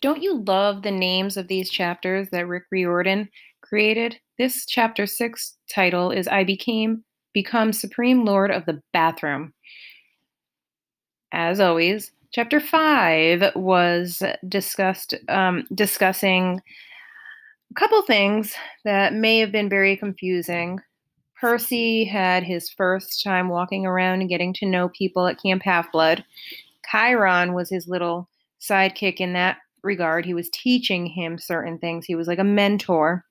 Don't you love the names of these chapters that Rick Riordan created? This chapter six title is I Became Become Supreme Lord of the Bathroom. As always, chapter five was discussed um, discussing a couple things that may have been very confusing. Percy had his first time walking around and getting to know people at Camp Half Blood. Chiron was his little sidekick in that regard. He was teaching him certain things, he was like a mentor.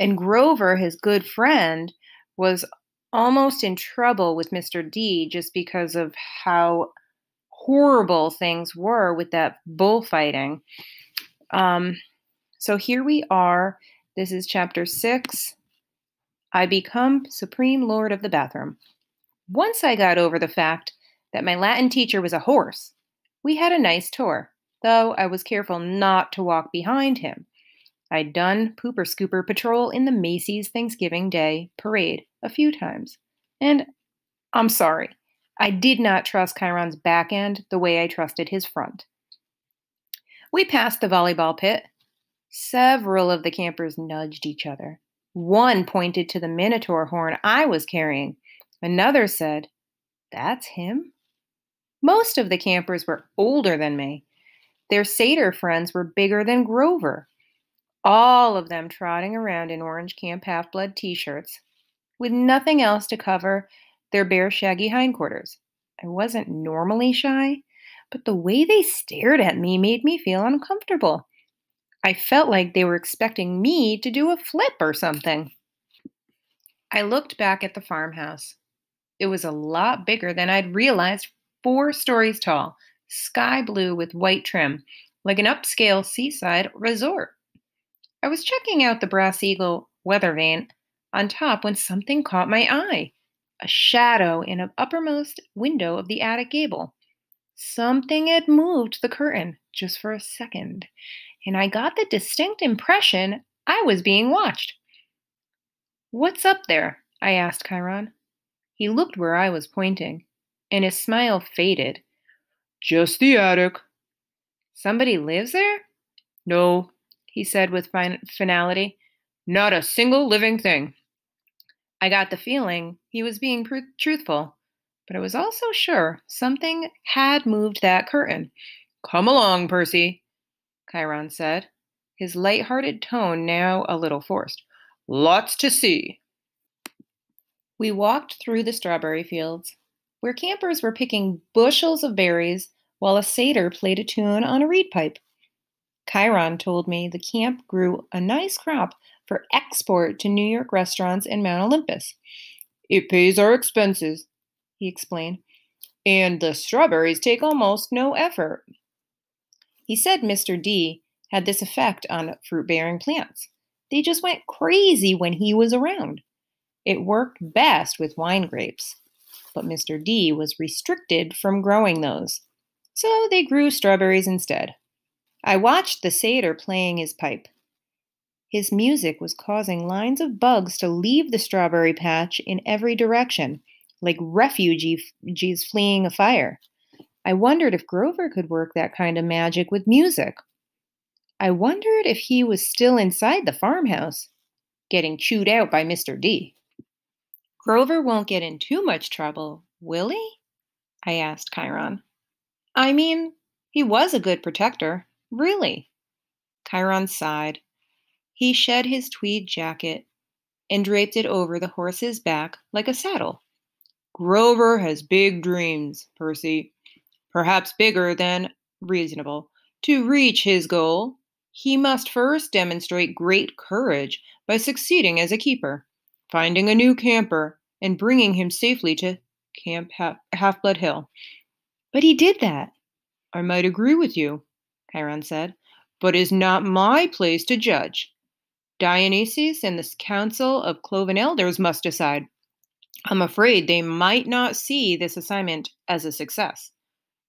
And Grover, his good friend, was almost in trouble with Mr. D just because of how horrible things were with that bullfighting. Um, so here we are. This is chapter six. I become Supreme Lord of the Bathroom. Once I got over the fact that my Latin teacher was a horse, we had a nice tour, though I was careful not to walk behind him. I'd done pooper scooper patrol in the Macy's Thanksgiving Day parade a few times. And I'm sorry, I did not trust Chiron's back end the way I trusted his front. We passed the volleyball pit. Several of the campers nudged each other. One pointed to the Minotaur horn I was carrying. Another said, That's him? Most of the campers were older than me. Their satyr friends were bigger than Grover all of them trotting around in orange Camp Half Blood t shirts, with nothing else to cover their bare, shaggy hindquarters. I wasn't normally shy, but the way they stared at me made me feel uncomfortable. I felt like they were expecting me to do a flip or something. I looked back at the farmhouse. It was a lot bigger than I'd realized, four stories tall, sky blue with white trim, like an upscale seaside resort. I was checking out the Brass Eagle weather vane on top when something caught my eye a shadow in an uppermost window of the attic gable. Something had moved the curtain just for a second, and I got the distinct impression I was being watched. What's up there? I asked Chiron. He looked where I was pointing, and his smile faded. Just the attic. Somebody lives there? No, he said with fin- finality. Not a single living thing. I got the feeling he was being pr- truthful, but I was also sure something had moved that curtain. Come along, Percy, Chiron said, his light-hearted tone now a little forced. Lots to see. We walked through the strawberry fields, where campers were picking bushels of berries while a satyr played a tune on a reed pipe. Chiron told me the camp grew a nice crop for export to New York restaurants and Mount Olympus. It pays our expenses, he explained. And the strawberries take almost no effort. He said Mr. D had this effect on fruit bearing plants. They just went crazy when he was around. It worked best with wine grapes, but Mr. D was restricted from growing those. So they grew strawberries instead. I watched the satyr playing his pipe. His music was causing lines of bugs to leave the strawberry patch in every direction, like refugees fleeing a fire. I wondered if Grover could work that kind of magic with music. I wondered if he was still inside the farmhouse, getting chewed out by Mr. D. Grover won't get in too much trouble, will he? I asked Chiron. I mean, he was a good protector. Really? Chiron sighed. He shed his tweed jacket and draped it over the horse's back like a saddle. Grover has big dreams, Percy. Perhaps bigger than reasonable. To reach his goal, he must first demonstrate great courage by succeeding as a keeper, finding a new camper, and bringing him safely to Camp Half Blood Hill. But he did that. I might agree with you, Chiron said, but is not my place to judge. Dionysus and the Council of Cloven Elders must decide. I'm afraid they might not see this assignment as a success.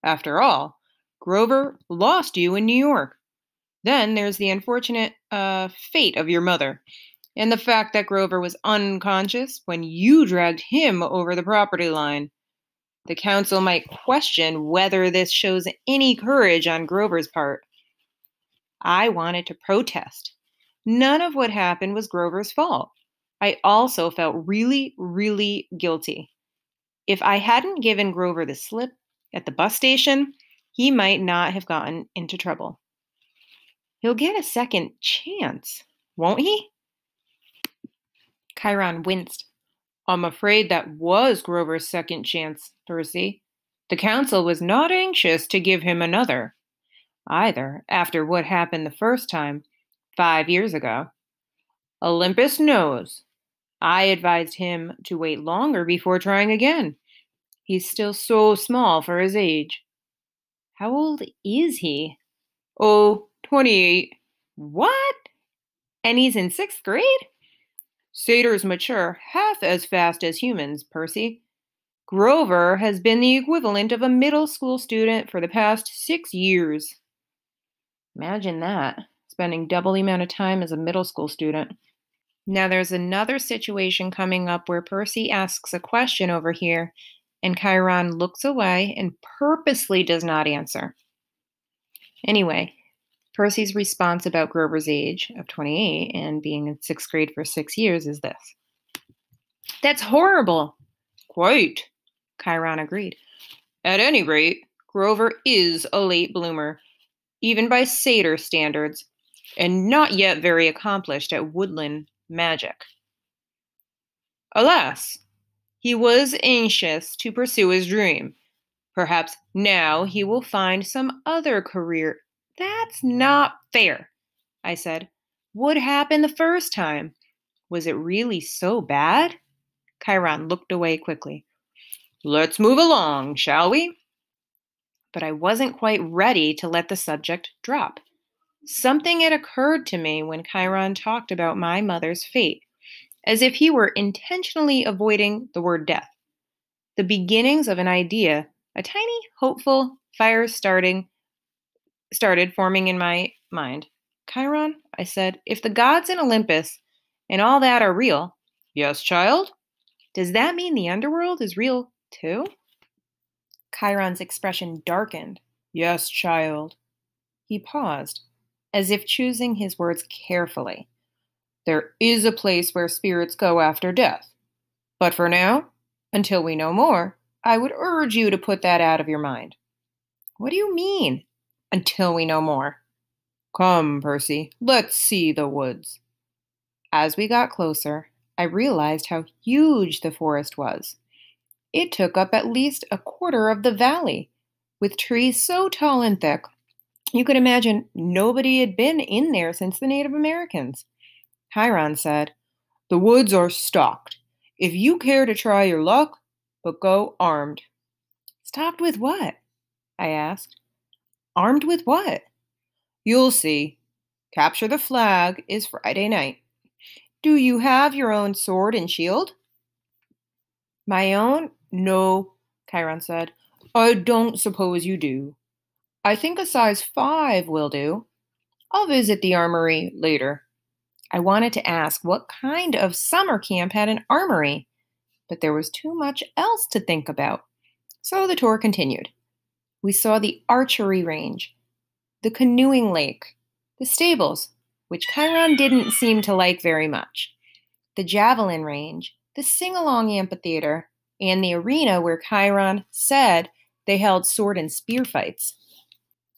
After all, Grover lost you in New York. Then there's the unfortunate uh, fate of your mother, and the fact that Grover was unconscious when you dragged him over the property line. The council might question whether this shows any courage on Grover's part. I wanted to protest. None of what happened was Grover's fault. I also felt really, really guilty. If I hadn't given Grover the slip at the bus station, he might not have gotten into trouble. He'll get a second chance, won't he? Chiron winced. I'm afraid that was Grover's second chance, Percy. The council was not anxious to give him another, either, after what happened the first time, five years ago. Olympus knows. I advised him to wait longer before trying again. He's still so small for his age. How old is he? Oh, 28. What? And he's in sixth grade? Satyrs mature half as fast as humans, Percy. Grover has been the equivalent of a middle school student for the past six years. Imagine that, spending double the amount of time as a middle school student. Now, there's another situation coming up where Percy asks a question over here, and Chiron looks away and purposely does not answer. Anyway, Percy's response about Grover's age of 28 and being in sixth grade for six years is this That's horrible. Quite, Chiron agreed. At any rate, Grover is a late bloomer, even by satyr standards, and not yet very accomplished at woodland magic. Alas, he was anxious to pursue his dream. Perhaps now he will find some other career that's not fair, I said. What happened the first time? Was it really so bad? Chiron looked away quickly. Let's move along, shall we? But I wasn't quite ready to let the subject drop. Something had occurred to me when Chiron talked about my mother's fate, as if he were intentionally avoiding the word death. The beginnings of an idea, a tiny, hopeful fire starting, started forming in my mind. Chiron, I said, if the gods in Olympus and all that are real, yes, child, does that mean the underworld is real too? Chiron's expression darkened. Yes, child. He paused, as if choosing his words carefully. There is a place where spirits go after death. But for now, until we know more, I would urge you to put that out of your mind. What do you mean? Until we know more. Come, Percy, let's see the woods. As we got closer, I realized how huge the forest was. It took up at least a quarter of the valley, with trees so tall and thick you could imagine nobody had been in there since the Native Americans. Chiron said, The woods are stocked. If you care to try your luck, but go armed. Stocked with what? I asked. Armed with what? You'll see. Capture the flag is Friday night. Do you have your own sword and shield? My own? No, Chiron said. I don't suppose you do. I think a size five will do. I'll visit the armory later. I wanted to ask what kind of summer camp had an armory, but there was too much else to think about. So the tour continued we saw the archery range, the canoeing lake, the stables, which Chiron didn't seem to like very much, the javelin range, the sing along amphitheater, and the arena where Chiron said they held sword and spear fights.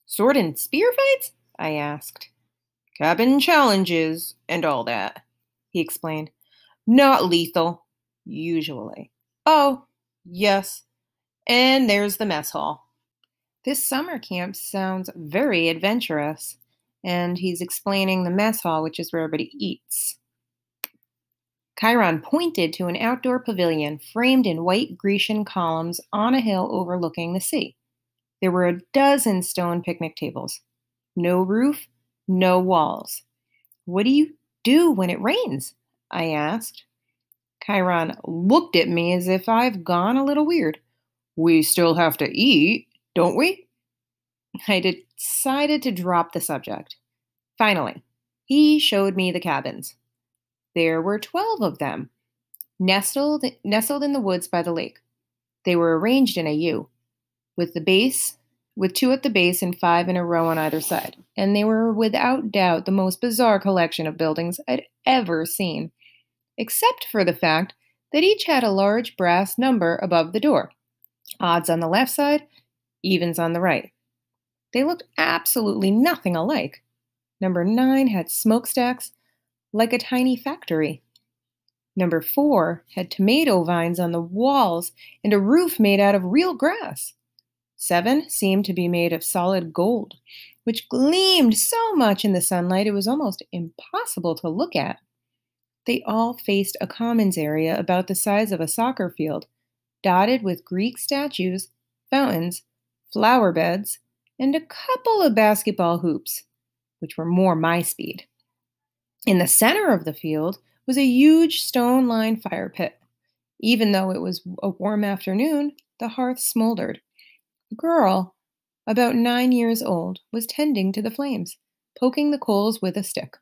Sword and spear fights? I asked. Cabin challenges and all that, he explained. Not lethal, usually. Oh, yes. And there's the mess hall. This summer camp sounds very adventurous. And he's explaining the mess hall, which is where everybody eats. Chiron pointed to an outdoor pavilion framed in white Grecian columns on a hill overlooking the sea. There were a dozen stone picnic tables. No roof, no walls. What do you do when it rains? I asked. Chiron looked at me as if I've gone a little weird. We still have to eat, don't we? I decided to drop the subject. Finally, he showed me the cabins. There were 12 of them, nestled, nestled in the woods by the lake. They were arranged in a U, with the base with two at the base and five in a row on either side. And they were without doubt the most bizarre collection of buildings I'd ever seen, except for the fact that each had a large brass number above the door odds on the left side, evens on the right. They looked absolutely nothing alike. Number nine had smokestacks like a tiny factory. Number four had tomato vines on the walls and a roof made out of real grass. Seven seemed to be made of solid gold, which gleamed so much in the sunlight it was almost impossible to look at. They all faced a commons area about the size of a soccer field, dotted with Greek statues, fountains, flower beds, and a couple of basketball hoops, which were more my speed. In the center of the field was a huge stone lined fire pit. Even though it was a warm afternoon, the hearth smoldered. A girl, about nine years old, was tending to the flames, poking the coals with a stick.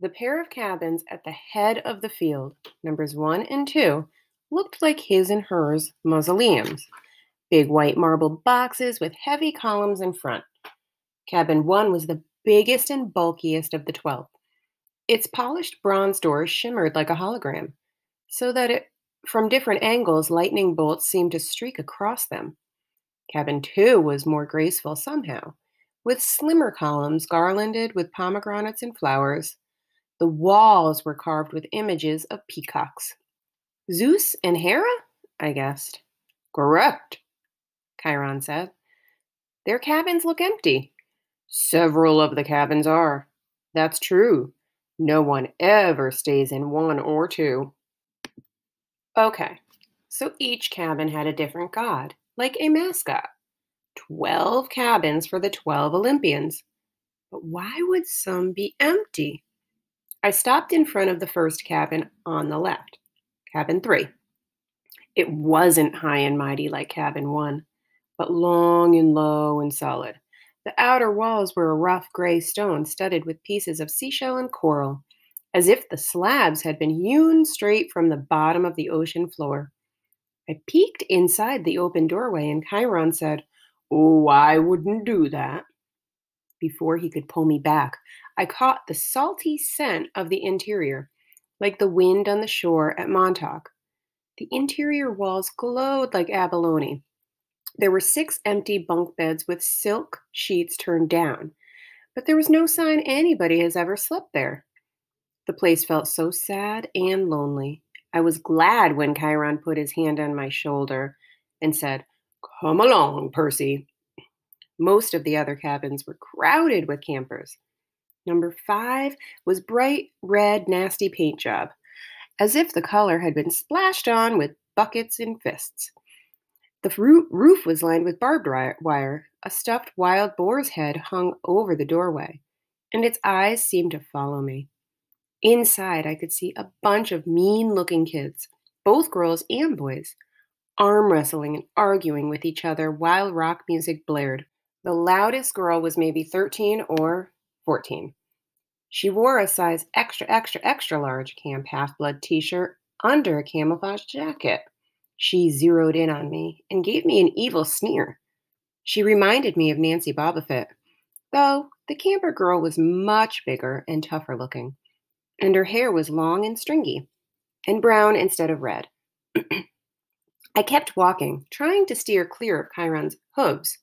The pair of cabins at the head of the field, numbers one and two, looked like his and hers mausoleums. Big white marble boxes with heavy columns in front. Cabin one was the biggest and bulkiest of the twelve. Its polished bronze doors shimmered like a hologram, so that it, from different angles, lightning bolts seemed to streak across them. Cabin 2 was more graceful somehow, with slimmer columns garlanded with pomegranates and flowers. The walls were carved with images of peacocks. Zeus and Hera? I guessed. Correct, Chiron said. Their cabins look empty. Several of the cabins are. That's true. No one ever stays in one or two. Okay, so each cabin had a different god, like a mascot. Twelve cabins for the twelve Olympians. But why would some be empty? I stopped in front of the first cabin on the left, cabin three. It wasn't high and mighty like cabin one, but long and low and solid. The outer walls were a rough gray stone studded with pieces of seashell and coral, as if the slabs had been hewn straight from the bottom of the ocean floor. I peeked inside the open doorway, and Chiron said, Oh, I wouldn't do that. Before he could pull me back, I caught the salty scent of the interior, like the wind on the shore at Montauk. The interior walls glowed like abalone, there were six empty bunk beds with silk sheets turned down, but there was no sign anybody has ever slept there. The place felt so sad and lonely. I was glad when Chiron put his hand on my shoulder and said, Come along, Percy. Most of the other cabins were crowded with campers. Number five was bright red, nasty paint job, as if the color had been splashed on with buckets and fists. The roof was lined with barbed wire. A stuffed wild boar's head hung over the doorway, and its eyes seemed to follow me. Inside, I could see a bunch of mean looking kids, both girls and boys, arm wrestling and arguing with each other while rock music blared. The loudest girl was maybe 13 or 14. She wore a size extra, extra, extra large Camp Half Blood t shirt under a camouflage jacket. She zeroed in on me and gave me an evil sneer. She reminded me of Nancy Bobofit, though the camper girl was much bigger and tougher looking, and her hair was long and stringy, and brown instead of red. I kept walking, trying to steer clear of Chiron's hooves.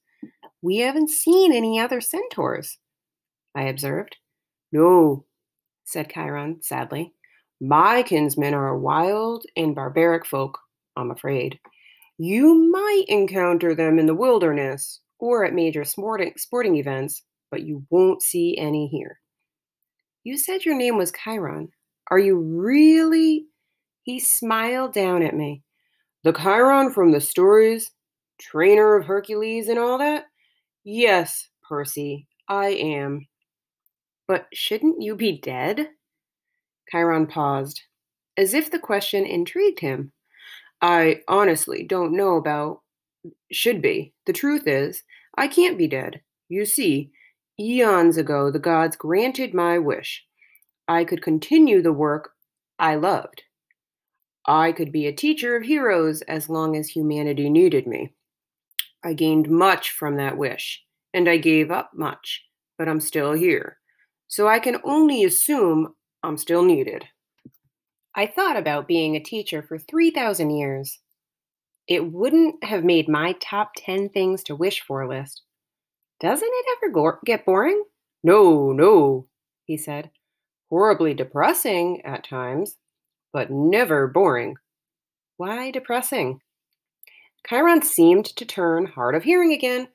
We haven't seen any other centaurs, I observed. No, said Chiron sadly. My kinsmen are a wild and barbaric folk I'm afraid. You might encounter them in the wilderness or at major sporting, sporting events, but you won't see any here. You said your name was Chiron. Are you really? He smiled down at me. The Chiron from the stories, trainer of Hercules and all that? Yes, Percy, I am. But shouldn't you be dead? Chiron paused, as if the question intrigued him. I honestly don't know about should be. The truth is, I can't be dead. You see, eons ago the gods granted my wish. I could continue the work I loved. I could be a teacher of heroes as long as humanity needed me. I gained much from that wish, and I gave up much, but I'm still here. So I can only assume I'm still needed. I thought about being a teacher for 3,000 years. It wouldn't have made my top 10 things to wish for list. Doesn't it ever go- get boring? No, no, he said. Horribly depressing at times, but never boring. Why depressing? Chiron seemed to turn hard of hearing again.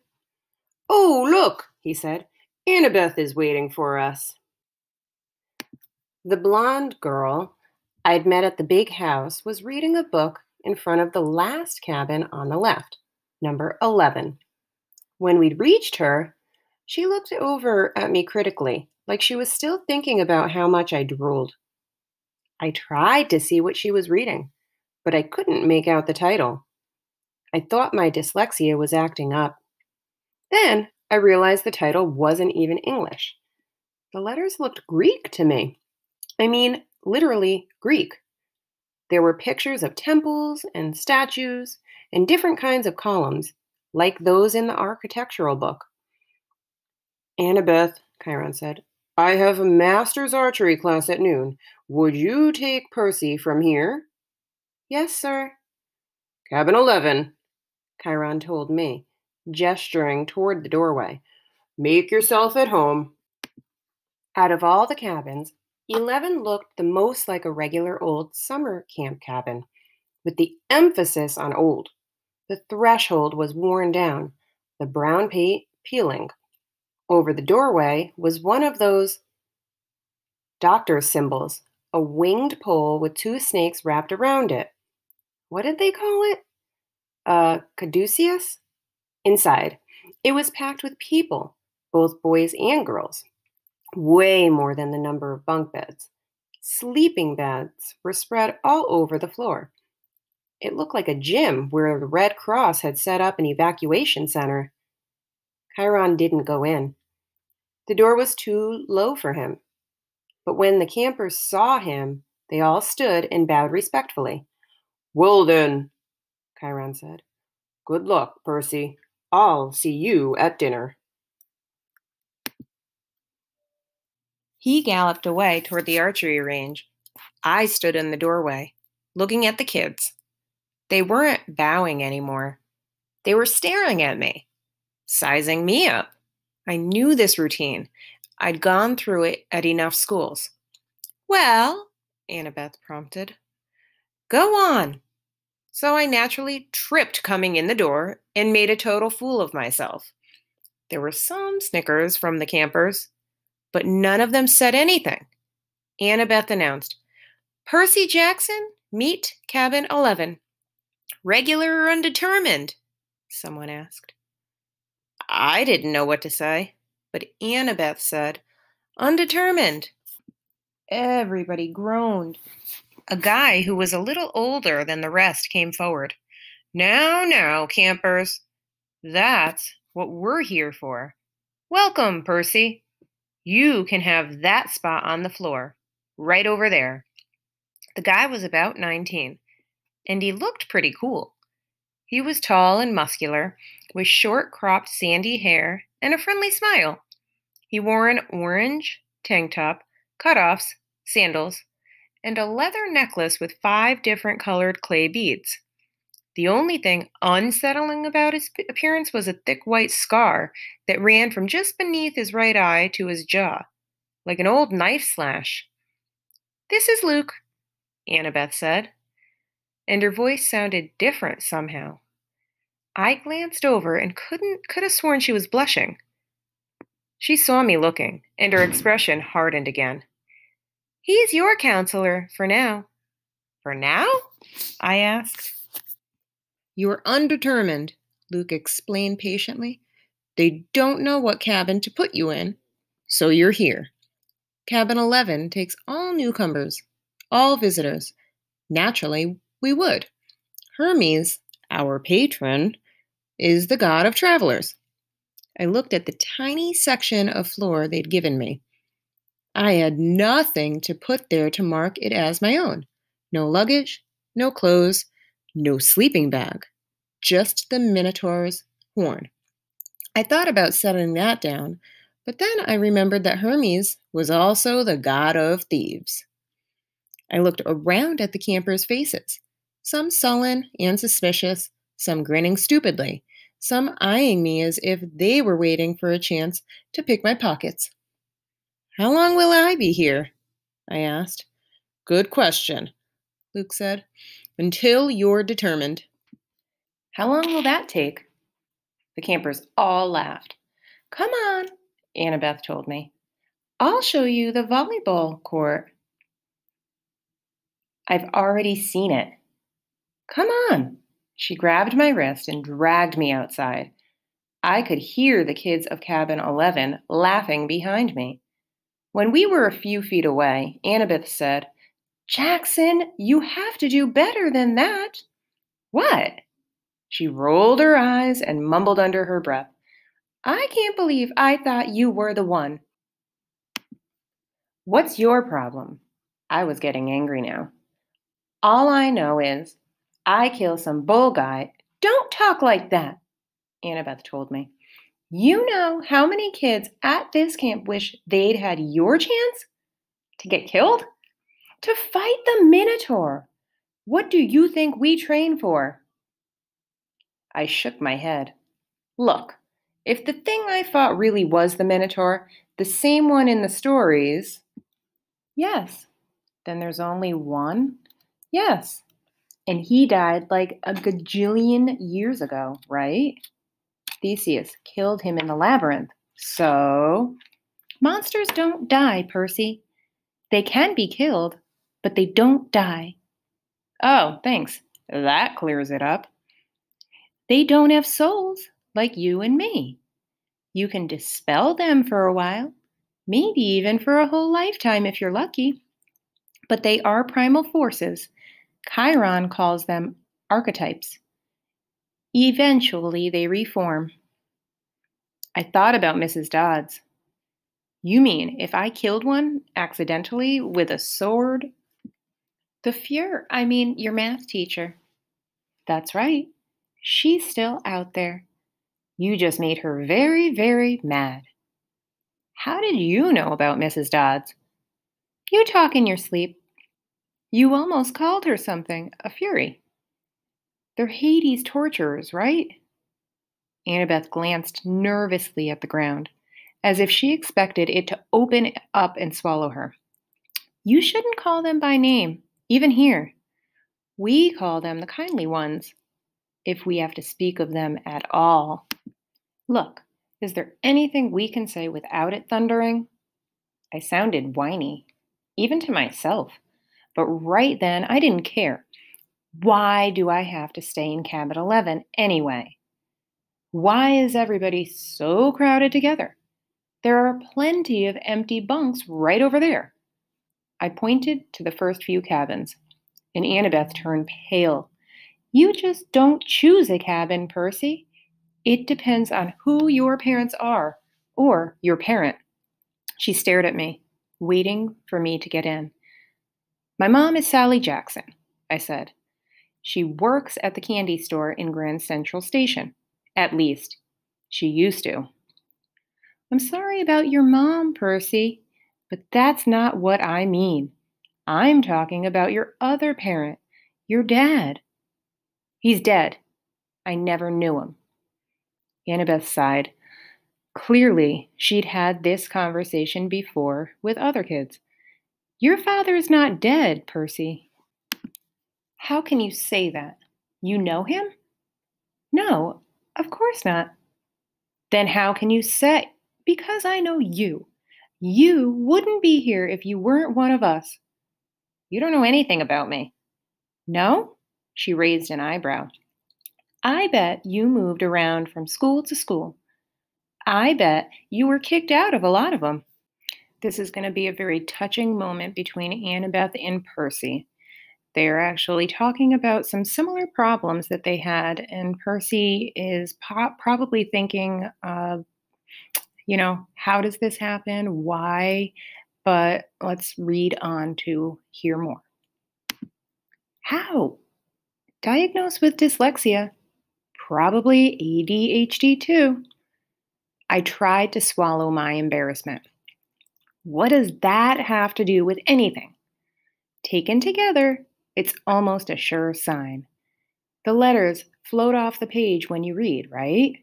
Oh, look, he said. Annabeth is waiting for us. The blonde girl I'd met at the big house was reading a book in front of the last cabin on the left, number 11. When we'd reached her, she looked over at me critically, like she was still thinking about how much I drooled. I tried to see what she was reading, but I couldn't make out the title. I thought my dyslexia was acting up. Then I realized the title wasn't even English. The letters looked Greek to me. I mean, literally Greek. There were pictures of temples and statues and different kinds of columns, like those in the architectural book. Annabeth, Chiron said, I have a master's archery class at noon. Would you take Percy from here? Yes, sir. Cabin 11, Chiron told me, gesturing toward the doorway. Make yourself at home. Out of all the cabins, 11 looked the most like a regular old summer camp cabin, with the emphasis on old. The threshold was worn down, the brown paint peeling. Over the doorway was one of those doctor's symbols, a winged pole with two snakes wrapped around it. What did they call it? Uh, caduceus? Inside, it was packed with people, both boys and girls way more than the number of bunk beds. Sleeping beds were spread all over the floor. It looked like a gym where the Red Cross had set up an evacuation center. Chiron didn't go in. The door was too low for him. But when the campers saw him, they all stood and bowed respectfully. Well, then, Chiron said. Good luck, Percy. I'll see you at dinner. He galloped away toward the archery range. I stood in the doorway, looking at the kids. They weren't bowing anymore. They were staring at me, sizing me up. I knew this routine. I'd gone through it at enough schools. Well, Annabeth prompted. Go on. So I naturally tripped coming in the door and made a total fool of myself. There were some snickers from the campers, but none of them said anything. Annabeth announced, Percy Jackson, meet cabin 11. Regular or undetermined? Someone asked. I didn't know what to say, but Annabeth said, Undetermined. Everybody groaned. A guy who was a little older than the rest came forward. Now, now, campers. That's what we're here for. Welcome, Percy. You can have that spot on the floor, right over there. The guy was about 19, and he looked pretty cool. He was tall and muscular, with short cropped sandy hair and a friendly smile. He wore an orange tank top, cutoffs, sandals, and a leather necklace with five different colored clay beads. The only thing unsettling about his appearance was a thick white scar that ran from just beneath his right eye to his jaw, like an old knife slash. This is Luke, Annabeth said, and her voice sounded different somehow. I glanced over and couldn't could have sworn she was blushing. She saw me looking, and her expression hardened again. He's your counselor for now. For now? I asked. You're undetermined, Luke explained patiently. They don't know what cabin to put you in, so you're here. Cabin 11 takes all newcomers, all visitors. Naturally, we would. Hermes, our patron, is the god of travelers. I looked at the tiny section of floor they'd given me. I had nothing to put there to mark it as my own. No luggage, no clothes, no sleeping bag, just the Minotaur's horn. I thought about setting that down, but then I remembered that Hermes was also the god of thieves. I looked around at the campers' faces, some sullen and suspicious, some grinning stupidly, some eyeing me as if they were waiting for a chance to pick my pockets. How long will I be here? I asked. Good question, Luke said. Until you're determined. How long will that take? The campers all laughed. Come on, Annabeth told me. I'll show you the volleyball court. I've already seen it. Come on. She grabbed my wrist and dragged me outside. I could hear the kids of cabin 11 laughing behind me. When we were a few feet away, Annabeth said, Jackson, you have to do better than that. What? She rolled her eyes and mumbled under her breath. I can't believe I thought you were the one. What's your problem? I was getting angry now. All I know is I kill some bull guy. Don't talk like that, Annabeth told me. You know how many kids at this camp wish they'd had your chance to get killed? To fight the Minotaur. What do you think we train for? I shook my head. Look, if the thing I fought really was the Minotaur, the same one in the stories. Yes. Then there's only one? Yes. And he died like a gajillion years ago, right? Theseus killed him in the labyrinth. So, monsters don't die, Percy. They can be killed, but they don't die. Oh, thanks. That clears it up. They don't have souls like you and me. You can dispel them for a while, maybe even for a whole lifetime if you're lucky. But they are primal forces. Chiron calls them archetypes. Eventually, they reform. I thought about Mrs. Dodds. You mean if I killed one accidentally with a sword? The Fuhrer, I mean your math teacher. That's right. She's still out there. You just made her very, very mad. How did you know about Mrs. Dodds? You talk in your sleep. You almost called her something, a fury. They're Hades torturers, right? Annabeth glanced nervously at the ground, as if she expected it to open up and swallow her. You shouldn't call them by name, even here. We call them the kindly ones if we have to speak of them at all. Look, is there anything we can say without it thundering? I sounded whiny, even to myself, but right then I didn't care. Why do I have to stay in cabin 11 anyway? Why is everybody so crowded together? There are plenty of empty bunks right over there. I pointed to the first few cabins, and Annabeth turned pale you just don't choose a cabin, Percy. It depends on who your parents are or your parent. She stared at me, waiting for me to get in. My mom is Sally Jackson, I said. She works at the candy store in Grand Central Station. At least, she used to. I'm sorry about your mom, Percy, but that's not what I mean. I'm talking about your other parent, your dad. He's dead. I never knew him. Annabeth sighed. Clearly, she'd had this conversation before with other kids. Your father is not dead, Percy. How can you say that? You know him? No, of course not. Then how can you say? Because I know you. You wouldn't be here if you weren't one of us. You don't know anything about me. No? She raised an eyebrow. I bet you moved around from school to school. I bet you were kicked out of a lot of them. This is going to be a very touching moment between Annabeth and Percy. They are actually talking about some similar problems that they had, and Percy is po- probably thinking, uh, you know, how does this happen? Why? But let's read on to hear more. How? Diagnosed with dyslexia. Probably ADHD too. I tried to swallow my embarrassment. What does that have to do with anything? Taken together, it's almost a sure sign. The letters float off the page when you read, right?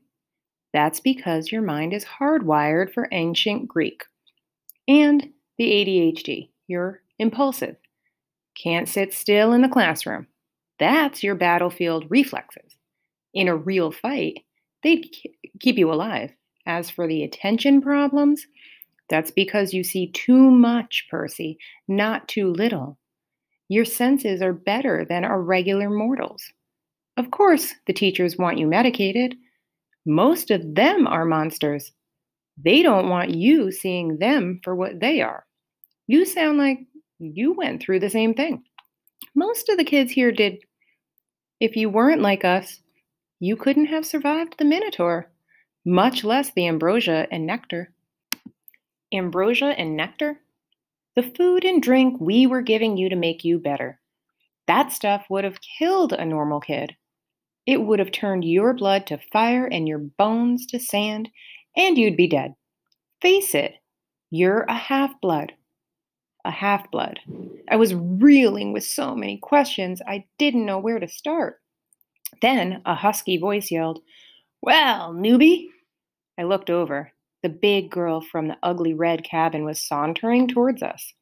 That's because your mind is hardwired for ancient Greek. And the ADHD, you're impulsive. Can't sit still in the classroom. That's your battlefield reflexes. In a real fight, they'd keep you alive. As for the attention problems, that's because you see too much, Percy, not too little. Your senses are better than our regular mortals. Of course, the teachers want you medicated. Most of them are monsters. They don't want you seeing them for what they are. You sound like you went through the same thing. Most of the kids here did. If you weren't like us, you couldn't have survived the Minotaur, much less the ambrosia and nectar. Ambrosia and nectar? The food and drink we were giving you to make you better. That stuff would have killed a normal kid. It would have turned your blood to fire and your bones to sand, and you'd be dead. Face it, you're a half blood. A half blood. I was reeling with so many questions, I didn't know where to start. Then a husky voice yelled, Well, newbie! I looked over. The big girl from the ugly red cabin was sauntering towards us.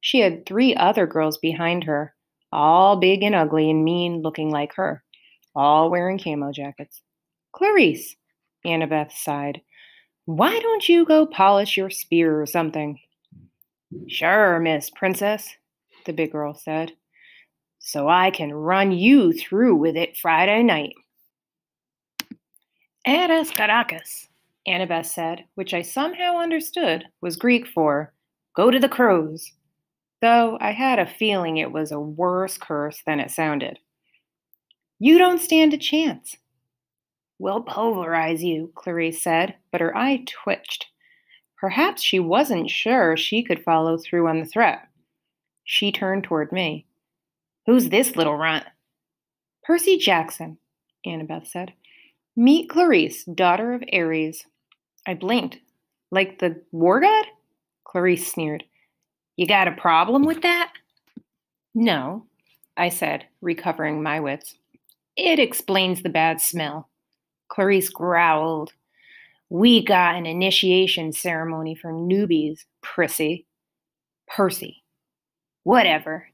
She had three other girls behind her, all big and ugly and mean looking like her, all wearing camo jackets. Clarisse, Annabeth sighed. Why don't you go polish your spear or something? Sure, Miss Princess, the big girl said. So I can run you through with it Friday night. Erre es korakas, Annabeth said, which I somehow understood was Greek for go to the crows, though I had a feeling it was a worse curse than it sounded. You don't stand a chance, We'll pulverize you, Clarisse said, but her eye twitched. Perhaps she wasn't sure she could follow through on the threat. She turned toward me. Who's this little runt? Percy Jackson, Annabeth said. Meet Clarisse, daughter of Ares. I blinked. Like the war god? Clarisse sneered. You got a problem with that? No, I said, recovering my wits. It explains the bad smell. Clarisse growled. We got an initiation ceremony for newbies, Prissy. Percy. Whatever.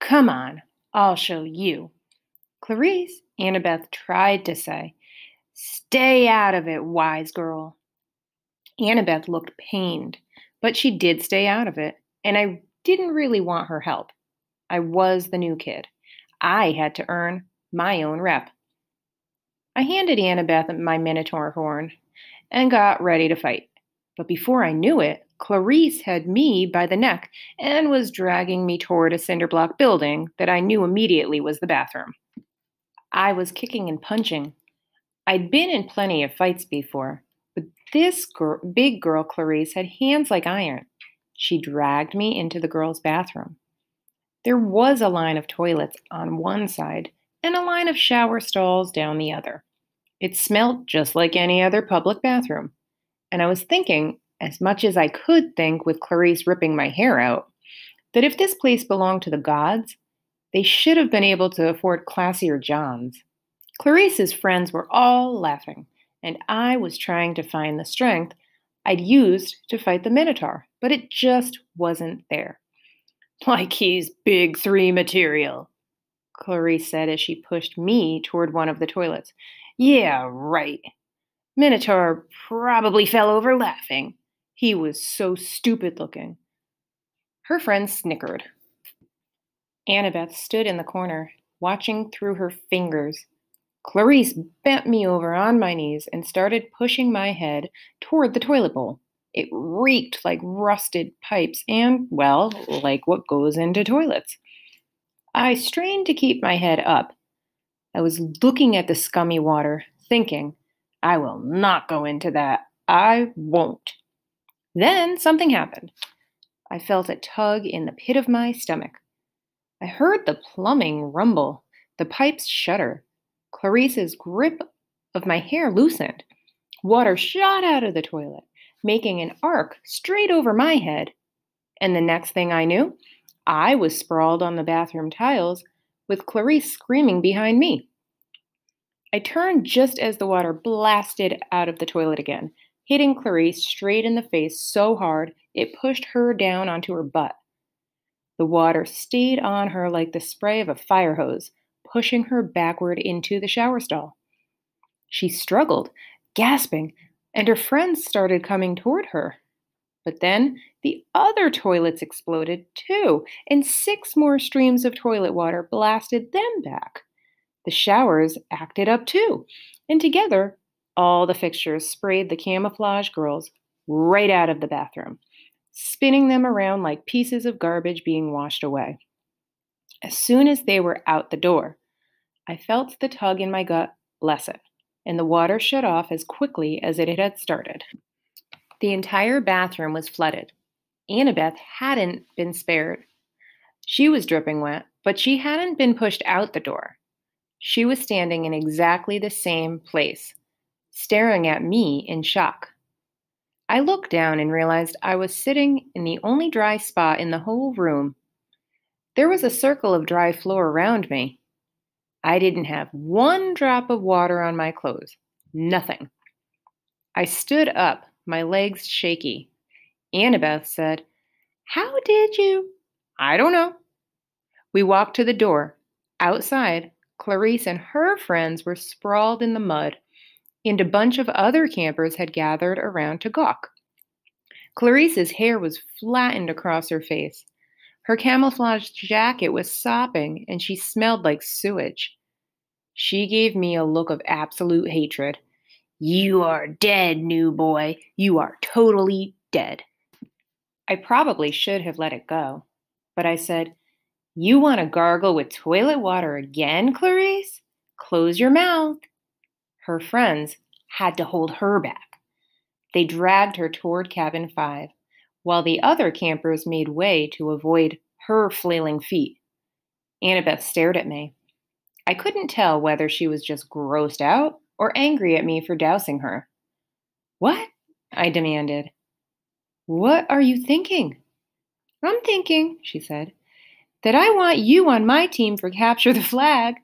Come on, I'll show you. Clarisse, Annabeth tried to say. Stay out of it, wise girl. Annabeth looked pained, but she did stay out of it, and I didn't really want her help. I was the new kid. I had to earn my own rep. I handed Annabeth my Minotaur horn and got ready to fight. But before I knew it, Clarisse had me by the neck and was dragging me toward a cinder block building that I knew immediately was the bathroom. I was kicking and punching. I'd been in plenty of fights before, but this big girl, Clarisse, had hands like iron. She dragged me into the girls' bathroom. There was a line of toilets on one side and a line of shower stalls down the other. It smelled just like any other public bathroom. And I was thinking, as much as I could think with Clarisse ripping my hair out, that if this place belonged to the gods, they should have been able to afford classier Johns. Clarisse's friends were all laughing, and I was trying to find the strength I'd used to fight the Minotaur, but it just wasn't there. Like he's big three material, Clarisse said as she pushed me toward one of the toilets. Yeah, right. Minotaur probably fell over laughing. He was so stupid looking. Her friend snickered. Annabeth stood in the corner, watching through her fingers. Clarisse bent me over on my knees and started pushing my head toward the toilet bowl. It reeked like rusted pipes and, well, like what goes into toilets. I strained to keep my head up. I was looking at the scummy water, thinking, I will not go into that. I won't. Then something happened. I felt a tug in the pit of my stomach. I heard the plumbing rumble, the pipes shudder. Clarisse's grip of my hair loosened. Water shot out of the toilet, making an arc straight over my head. And the next thing I knew, I was sprawled on the bathroom tiles with Clarisse screaming behind me. I turned just as the water blasted out of the toilet again, hitting Clarisse straight in the face so hard it pushed her down onto her butt. The water stayed on her like the spray of a fire hose, pushing her backward into the shower stall. She struggled, gasping, and her friends started coming toward her. But then the other toilets exploded too, and six more streams of toilet water blasted them back. The showers acted up too, and together, all the fixtures sprayed the camouflage girls right out of the bathroom, spinning them around like pieces of garbage being washed away. As soon as they were out the door, I felt the tug in my gut lessen, and the water shut off as quickly as it had started. The entire bathroom was flooded. Annabeth hadn't been spared. She was dripping wet, but she hadn't been pushed out the door. She was standing in exactly the same place, staring at me in shock. I looked down and realized I was sitting in the only dry spot in the whole room. There was a circle of dry floor around me. I didn't have one drop of water on my clothes. Nothing. I stood up, my legs shaky. Annabeth said, How did you? I don't know. We walked to the door. Outside, Clarisse and her friends were sprawled in the mud, and a bunch of other campers had gathered around to gawk. Clarisse's hair was flattened across her face. Her camouflage jacket was sopping, and she smelled like sewage. She gave me a look of absolute hatred. You are dead, new boy. You are totally dead. I probably should have let it go, but I said, You want to gargle with toilet water again, Clarisse? Close your mouth. Her friends had to hold her back. They dragged her toward cabin five while the other campers made way to avoid her flailing feet. Annabeth stared at me. I couldn't tell whether she was just grossed out or angry at me for dousing her. What? I demanded. What are you thinking? I'm thinking, she said, that I want you on my team for Capture the Flag.